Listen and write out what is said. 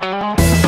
Música